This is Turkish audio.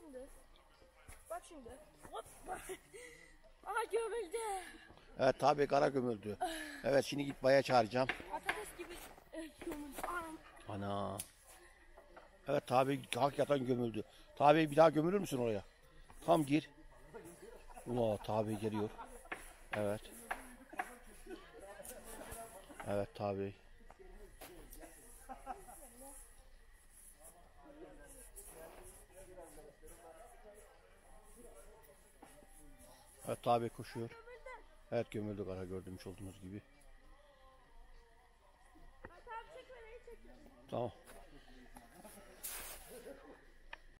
şimdi. Bak şimdi. Hop. Aha gömüldü. Evet tabi kara gömüldü. Evet şimdi git baya çağıracağım. Patates gibi eh, gömüldü. Anam. Ana. Evet tabi hakikaten gömüldü. Tabi bir daha gömülür müsün oraya? Tam gir. Ula tabi geliyor. Evet. Evet tabi. Evet tabi koşuyor. Evet gömüldü kara gördüğümüz olduğunuz gibi. Tamam.